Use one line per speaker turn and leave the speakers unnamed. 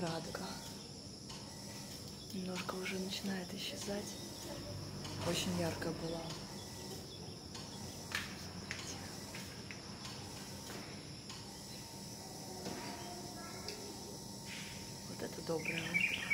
радуга. Немножко уже начинает исчезать. Очень ярко была. Вот это доброе утро.